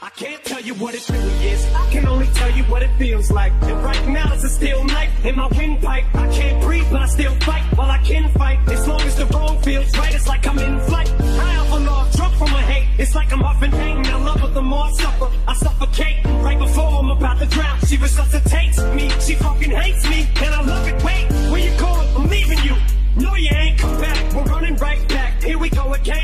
I can't tell you what it really is. I can only tell you what it feels like. And right now it's a steel knife in my windpipe. I can't breathe, but I still fight. While I can fight, as long as the road feels right, it's like I'm in flight. High off a log, drunk from a hate. It's like I'm huffing pain. Now love, but the more I suffer, I suffocate. Right before I'm about to drown, she resuscitates. Halo,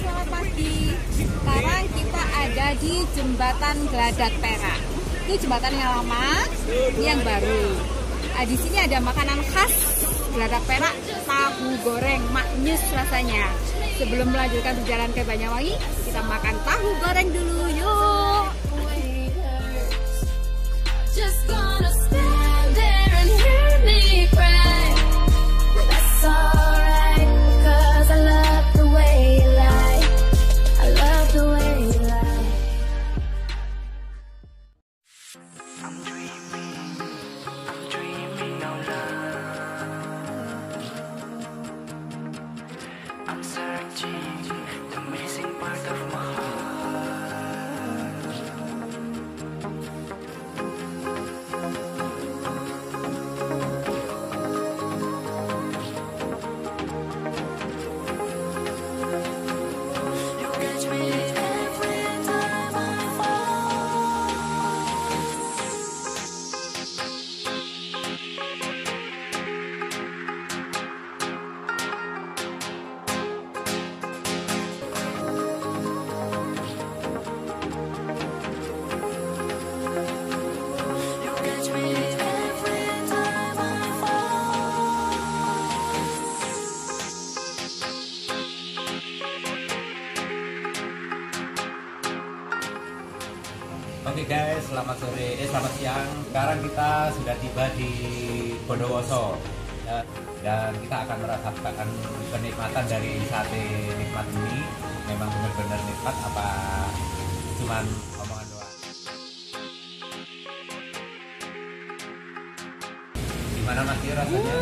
selamat pagi. Sekarang kita ada di jembatan Geladak Perak. Itu jembatan yang lama, ini yang baru. Nah, di sini ada makanan khas Geladak Perak, tahu goreng, maknyus rasanya. Sebelum melanjutkan perjalanan ke Banyuwangi, kita makan tahu goreng dulu, yuk. Just gonna Oke guys, selamat sore, eh selamat siang. Sekarang kita sudah tiba di Bondowoso Ya, dan kita akan merasakan kenikmatan dari sate nikmat ini. Memang benar-benar nikmat apa cuman omongan doang. Gimana Mas rasanya?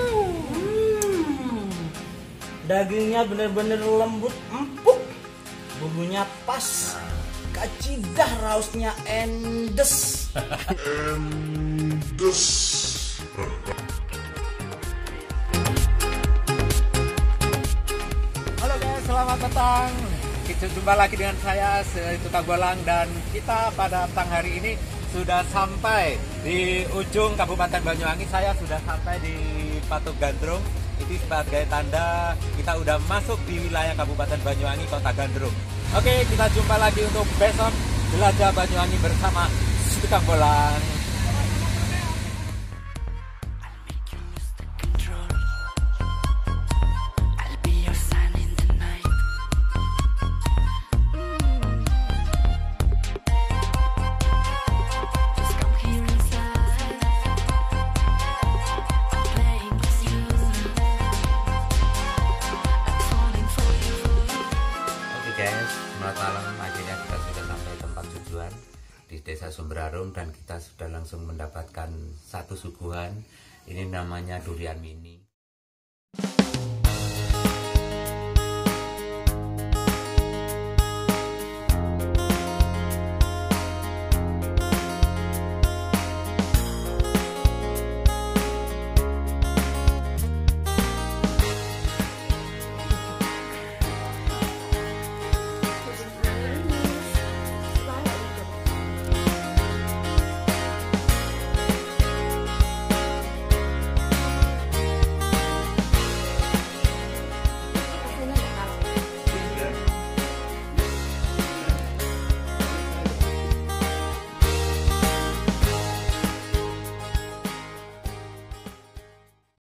Dagingnya bener-bener lembut, empuk. Bumbunya pas. Kacidah rausnya endes. Halo guys, selamat datang. Kita jumpa lagi dengan saya, itu Tagwalang dan kita pada petang hari ini sudah sampai di ujung Kabupaten Banyuwangi. Saya sudah sampai di Patuk Gandrung. Itu sebagai tanda kita udah masuk di wilayah Kabupaten Banyuwangi, Kota Gandrung. Oke, kita jumpa lagi untuk besok jelajah Banyuwangi bersama Situ Bolang. Desa Sumberarum dan kita sudah langsung mendapatkan satu suguhan. Ini namanya durian mini.